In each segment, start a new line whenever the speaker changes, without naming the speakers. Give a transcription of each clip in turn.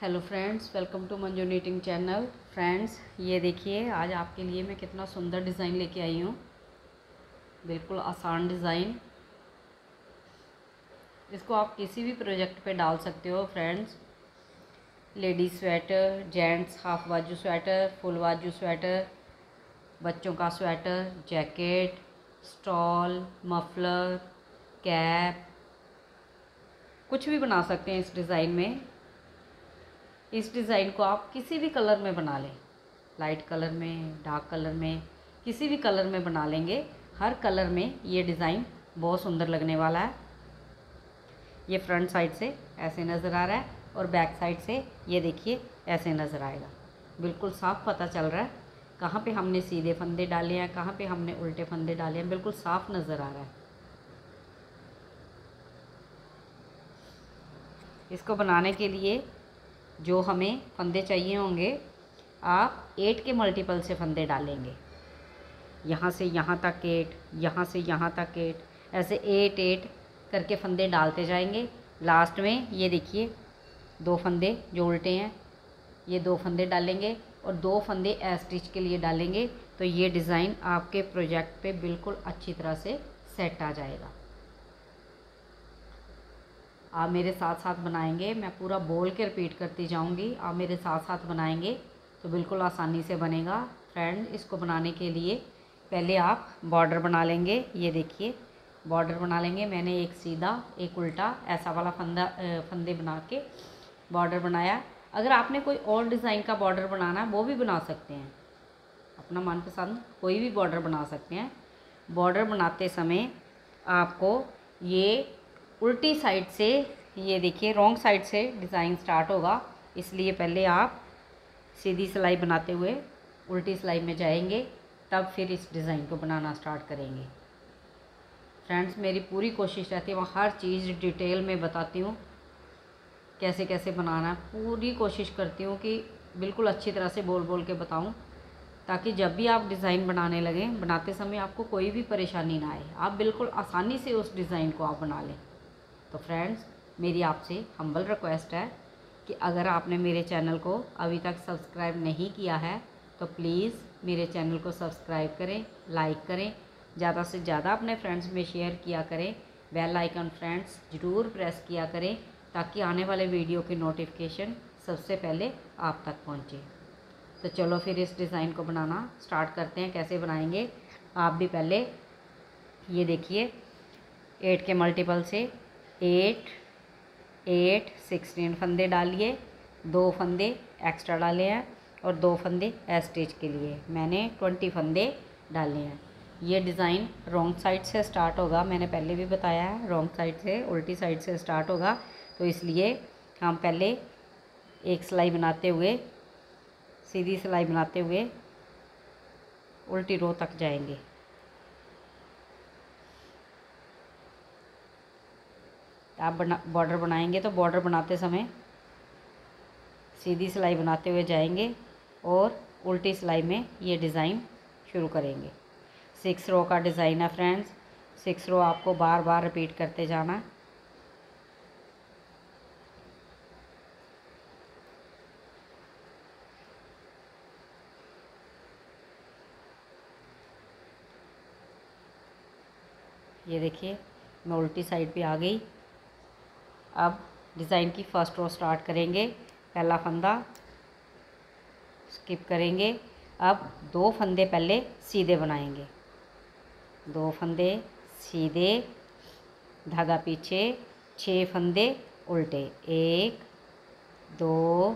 Hello friends, welcome to Manju knitting channel. Friends, ये देखिए, आज आपके लिए मैं कितना सुंदर डिज़ाइन लेके आई हूँ। बिल्कुल आसान डिज़ाइन। इसको आप किसी भी प्रोजेक्ट पे डाल सकते हो, friends. Ladies sweater, gents half बाजू स्वेटर, फुल बाजू स्वेटर, बच्चों का sweater, jacket, stole, muffler, cap. कुछ भी बना सकते हैं इस डिज़ाइन में। इस डिज़ाइन को आप किसी भी कलर में बना लें। लाइट कलर में, डार्क कलर में, किसी भी कलर में बना लेंगे। हर कलर में ये डिज़ाइन बहुत सुंदर लगने वाला है। ये फ्रंट साइड से ऐसे नज़र आ रहा है और बैक साइड से ये देखिए ऐसे नज़र आएगा। बिल्कुल साफ़ पता चल रहा है। कहाँ पे हमने सीधे फंदे डाले हैं, कहाँ पे हमने उल्टे फंदे डाले हैं, बिल्कुल साफ़ नज़र आ रहा है। इसको बनाने के लिए जो हमें फंदे चाहिए होंगे, आप एट के मल्टीपल से फंदे डालेंगे। यहाँ से यहाँ तक एट यहाँ से यहाँ तक एट ऐसे एट एट करके फंदे डालते जाएँगे। लास्ट में ये देखिए, दो फंदे जो उल्टे हैं, ये दो फंदे डालेंगे और दो फंदे स्टिच के लिए डालेंगे। तो ये डिज़ाइन आपके प्रोजेक्ट पे बिल्कुल अच्छी तरह से सेट आ जाएगा। आप मेरे साथ साथ बनाएँगे। मैं पूरा बोल के रिपीट करती जाऊँगी। आप मेरे साथ साथ बनाएँगे तो बिल्कुल आसानी से बनेगा। फ्रेंड इसको बनाने के लिए पहले आप बॉर्डर बना लेंगे। ये देखिए बॉर्डर बना लेंगे। मैंने एक सीधा, एक उल्टा, ऐसा वाला फंदा फंदे बना के बॉर्डर बनाया। अगर आपने कोई और डिज़ाइन का बॉर्डर बनाना है, वो भी बना सकते हैं। अपना मनपसंद कोई भी बॉर्डर बना सकते हैं। बॉर्डर बनाते समय आपको ये उल्टी साइड से, ये देखिए रॉन्ग साइड से डिज़ाइन स्टार्ट होगा। इसलिए पहले आप सीधी सिलाई बनाते हुए उल्टी सिलाई में जाएँगे, तब फिर इस डिज़ाइन को बनाना स्टार्ट करेंगे। फ्रेंड्स मेरी पूरी कोशिश रहती है, मैं हर चीज़ डिटेल में बताती हूँ, कैसे कैसे बनाना है। पूरी कोशिश करती हूँ कि बिल्कुल अच्छी तरह से बोल बोल के बताऊँ, ताकि जब भी आप डिज़ाइन बनाने लगें, बनाते समय आपको कोई भी परेशानी ना आए। आप बिल्कुल आसानी से उस डिज़ाइन को आप बना लें। तो फ्रेंड्स मेरी आपसे हम्बल रिक्वेस्ट है कि अगर आपने मेरे चैनल को अभी तक सब्सक्राइब नहीं किया है तो प्लीज़ मेरे चैनल को सब्सक्राइब करें लाइक करें, ज़्यादा से ज़्यादा अपने फ्रेंड्स में शेयर किया करें बेल आइकन फ्रेंड्स ज़रूर प्रेस किया करें, ताकि आने वाले वीडियो के नोटिफिकेशन सबसे पहले आप तक पहुँचे। तो चलो फिर इस डिज़ाइन को बनाना स्टार्ट करते हैं, कैसे बनाएँगे? आप भी पहले ये देखिए एट के मल्टीपल से एट एट सिक्सटीन फंदे डालिए, दो फंदे एक्स्ट्रा डाले हैं और दो फंदे एस्टेज के लिए। मैंने ट्वेंटी फंदे डाले हैं। ये डिज़ाइन रॉन्ग साइड से स्टार्ट होगा। मैंने पहले भी बताया है रॉन्ग साइड से उल्टी साइड से स्टार्ट होगा। तो इसलिए हम पहले एक सिलाई बनाते हुए, सीधी सिलाई बनाते हुए उल्टी रो तक जाएँगे। आप बना बॉर्डर बनाएँगे तो बॉर्डर बनाते समय सीधी सिलाई बनाते हुए जाएँगे और उल्टी सिलाई में ये डिज़ाइन शुरू करेंगे। सिक्स रो का डिज़ाइन है फ्रेंड्स सिक्स रो आपको बार बार रिपीट करते जाना। ये देखिए, मैं उल्टी साइड पे आ गई। अब डिज़ाइन की फ़र्स्ट रो स्टार्ट करेंगे, पहला फंदा स्किप करेंगे। अब दो फंदे पहले सीधे बनाएँगे। दो फंदे सीधे, धागा पीछे छः फंदे उल्टे। एक, दो,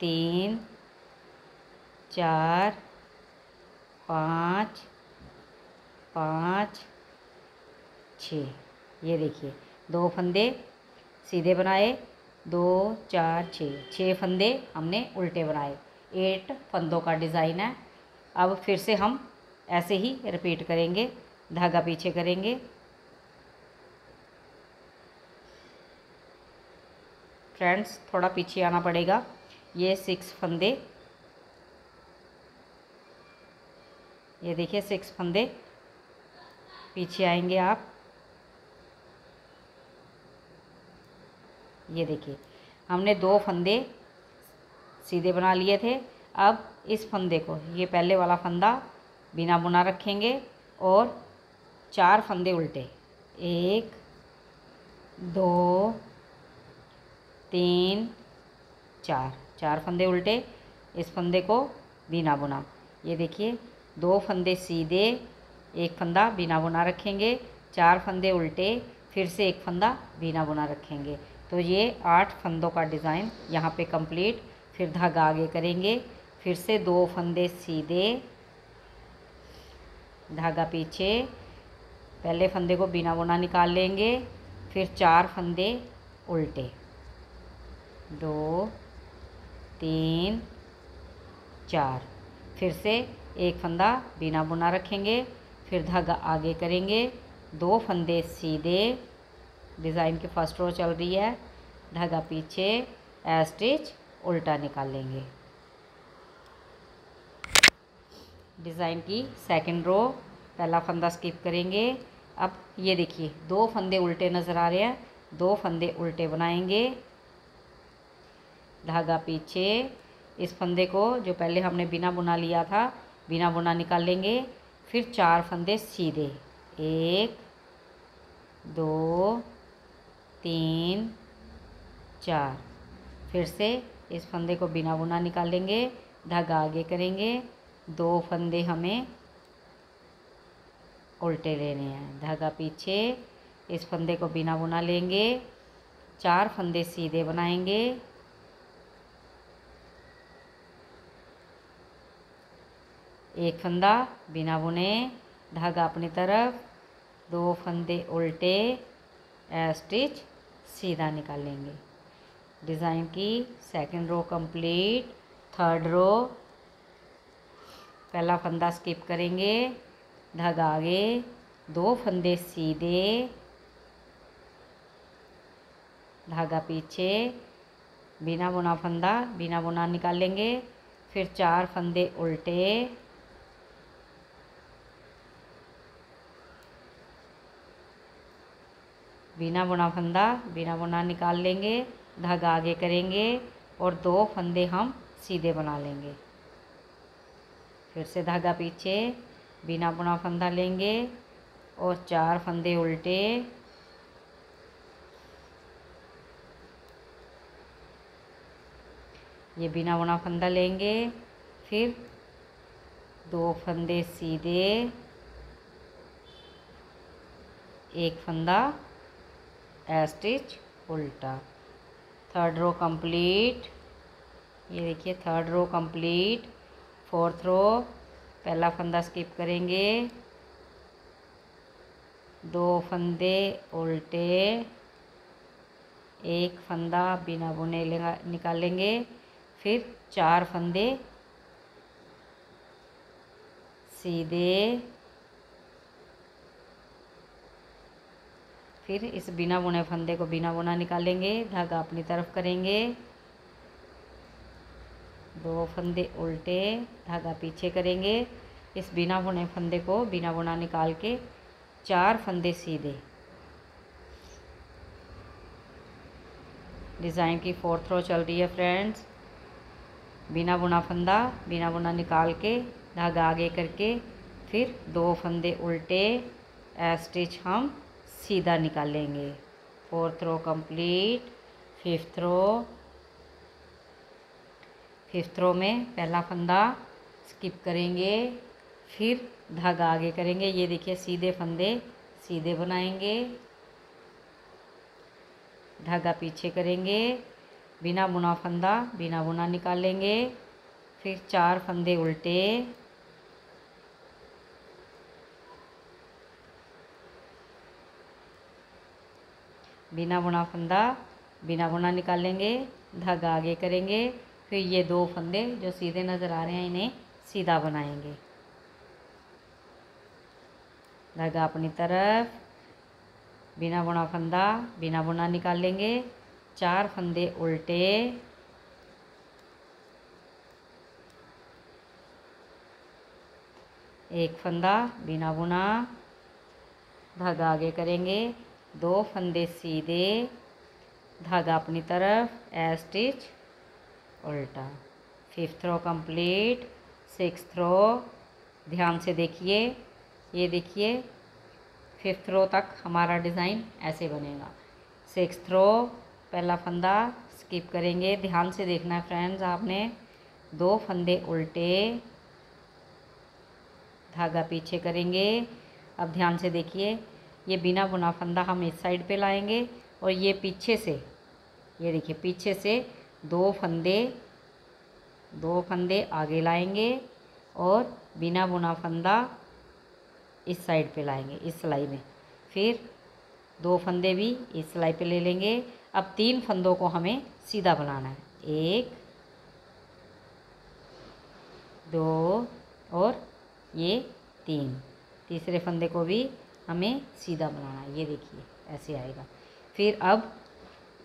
तीन, चार, पाँच पाँच छ ये देखिए दो फंदे सीधे बनाए, दो, चार छः छः फंदे हमने उल्टे बनाए। एट फंदों का डिज़ाइन है। अब फिर से हम ऐसे ही रिपीट करेंगे, धागा पीछे करेंगे। फ्रेंड्स, थोड़ा पीछे आना पड़ेगा। ये सिक्स फंदे, ये देखिए सिक्स फंदे। पीछे आएँगे आप। ये देखिए, हमने दो फंदे सीधे बना लिए थे। अब इस फंदे को, ये पहले वाला फंदा बिना बुना रखेंगे और चार फंदे उल्टे। एक, दो, तीन, चार। चार फंदे उल्टे, इस फंदे को बिना बुना। ये देखिए, दो फंदे सीधे, एक फंदा बिना बुना रखेंगे, चार फंदे उल्टे, फिर से एक फंदा बिना बुना रखेंगे। तो ये आठ फंदों का डिज़ाइन यहाँ पे कंप्लीट। फिर धागा आगे करेंगे। फिर से दो फंदे सीधे, धागा पीछे। पहले फंदे को बिना बुना निकाल लेंगे, फिर चार फंदे उल्टे। दो, तीन, चार। फिर से एक फंदा बिना बुना रखेंगे, फिर धागा आगे करेंगे। दो फंदे सीधे डिज़ाइन की फ़र्स्ट रो चल रही है। धागा पीछे स्टिच उल्टा निकाल लेंगे। डिज़ाइन की सेकंड रो, पहला फंदा स्किप करेंगे। अब ये देखिए, दो फंदे उल्टे नज़र आ रहे हैं, दो फंदे उल्टे बनाएँगे। धागा पीछे, इस फंदे को जो पहले हमने बिना बुना लिया था, बिना बुना निकाल लेंगे। फिर चार फंदे सीधे, एक, दो तीन, चार। फिर से इस फंदे को बिना बुना निकाल लेंगे धागा आगे करेंगे। दो फंदे हमें उल्टे लेने हैं। धागा पीछे, इस फंदे को बिना बुना लेंगे। चार फंदे सीधे बनाएँगे। एक फंदा बिना बुने, धागा अपनी तरफ़। दो फंदे उल्टे। स्टिच सीधा निकालेंगे डिज़ाइन की second row complete, third row. पहला फंदा स्किप करेंगे धागा आगे, दो फंदे सीधे, धागा पीछे, बिना बुना फंदा, बिना बुना निकालेंगे फिर चार फंदे उल्टे। बिना बुना फंदा, बिना बुना निकाल लेंगे, धागा आगे करेंगे और दो फंदे हम सीधे बना लेंगे। फिर से धागा पीछे, बिना बुना फंदा लेंगे और चार फंदे उल्टे। ये बिना बुना फंदा लेंगे, फिर दो फंदे सीधे, एक फंदा स्टिच उल्टा। थर्ड रो कंप्लीट ये देखिए third row complete fourth row पहला फंदा स्किप करेंगे। दो फंदे उल्टे। एक फंदा बिना बुने निकालेंगे। फिर चार फंदे सीधे। फिर इस बिना बुने फंदे को बिना बुना निकालेंगे, धागा अपनी तरफ़ करेंगे। दो फंदे उल्टे धागा पीछे करेंगे। इस बिना बुने फंदे को बिना बुना निकाल के चार फंदे सीधे। डिज़ाइन की फोर्थ रो चल रही है फ्रेंड्स। बिना बुना फंदा, बिना बुना निकाल के धागा आगे करके फिर दो फंदे उल्टे स्टिच हम सीधा निकालेंगे। Fourth row complete fifth row fifth row में पहला फंदा स्किप करेंगे, फिर धागा आगे करेंगे। ये देखिए सीधे फंदे सीधे बनाएँगे, धागा पीछे करेंगे, बिना बुना फंदा, बिना बुना निकालेंगे फिर चार फंदे उल्टे बिना बुना फंदा, बिना बुना निकालेंगे, धागा आगे करेंगे, फिर ये दो फंदे जो सीधे नज़र आ रहे हैं, इन्हें सीधा बनाएँगे। धागा अपनी तरफ़, बिना बुना फंदा, बिना बुना निकाल लेंगे चार फंदे उल्टे। एक फंदा बिना बुना, धागा आगे करेंगे दो फंदे सीधे, धागा अपनी तरफ़ ए स्टिच, उल्टा। Fifth row complete six row ध्यान से देखिए, ये देखिए फिफ्थ रो तक हमारा डिज़ाइन ऐसे बनेगा। सिक्स रो पहला फंदा स्किप करेंगे, ध्यान से देखना है फ्रेंड्स आपने दो फंदे उल्टे, धागा पीछे करेंगे। अब ध्यान से देखिए ये बिना बुना फंदा हम इस साइड पे लाएँगे और ये पीछे से, ये देखिए पीछे से दो फंदे दो फंदे आगे लाएँगे और बिना बुना फंदा इस साइड पे लाएँगे, इस सिलाई में। फिर दो फंदे भी इस सिलाई पे ले लेंगे। अब तीन फंदों को हमें सीधा बनाना है। एक, दो और ये तीन। तीसरे फंदे को भी हमें सीधा बनाना है, ये देखिए, ऐसे आएगा। फिर अब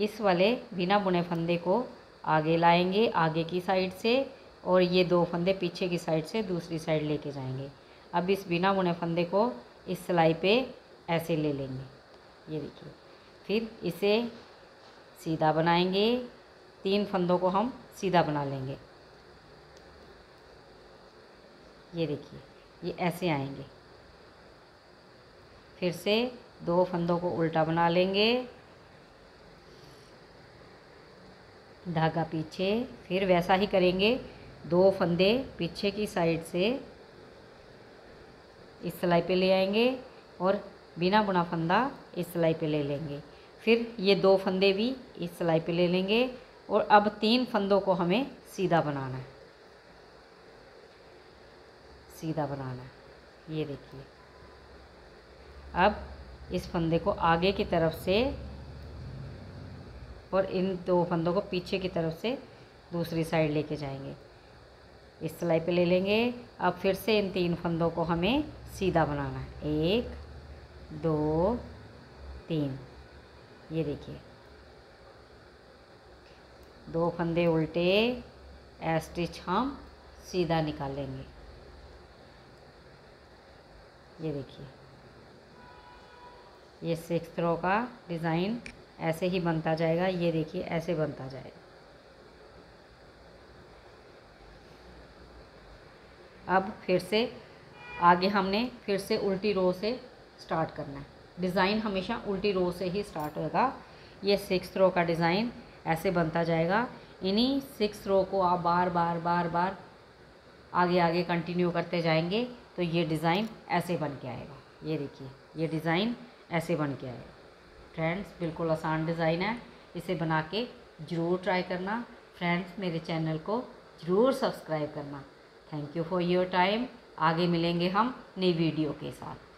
इस वाले बिना बुने फंदे को आगे लाएँगे, आगे की साइड से, और ये दो फंदे पीछे की साइड से दूसरी साइड लेके जाएँगे। अब इस बिना बुने फंदे को इस सिलाई पे ऐसे ले लेंगे, ये देखिए। फिर इसे सीधा बनाएँगे, तीन फंदों को हम सीधा बना लेंगे। ये देखिए, ये ऐसे आएँगे। फिर से दो फंदों को उल्टा बना लेंगे। धागा पीछे, फिर वैसा ही करेंगे। दो फंदे पीछे की साइड से इस सिलाई पे ले आएँगे और बिना बुना फंदा इस सिलाई पे ले लेंगे। फिर ये दो फंदे भी इस सिलाई पे ले लेंगे और अब तीन फंदों को हमें सीधा बनाना है। सीधा बनाना है। ये देखिए। अब इस फंदे को आगे की तरफ़ से और इन दो फंदों को पीछे की तरफ़ से दूसरी साइड लेके जाएँगे। इस सिलाई पे ले लेंगे। अब फिर से इन तीन फंदों को हमें सीधा बनाना है। एक, दो, तीन। ये देखिए। दो फंदे उल्टे एस्टिच हम सीधा निकालेंगे ये देखिए। ये सिक्स रो का डिज़ाइन ऐसे ही बनता जाएगा, ये देखिए ऐसे बनता जाएगा। अब फिर से, आगे हमने फिर से उल्टी रो से स्टार्ट करना है। डिज़ाइन हमेशा उल्टी रो से ही स्टार्ट होगा ये सिक्स रो का डिज़ाइन ऐसे बनता जाएगा। इन्हीं सिक्स रो को आप बार बार बार बार आगे आगे कंटिन्यू करते जाएँगे तो ये डिज़ाइन ऐसे बन के आएगा। ये देखिए, ये डिज़ाइन ऐसे बन के आए फ्रेंड्स बिल्कुल आसान डिज़ाइन है। इसे बना के ज़रूर ट्राई करना। फ्रेंड्स मेरे चैनल को ज़रूर सब्सक्राइब करना। Thank you for your time आगे मिलेंगे हम नई वीडियो के साथ।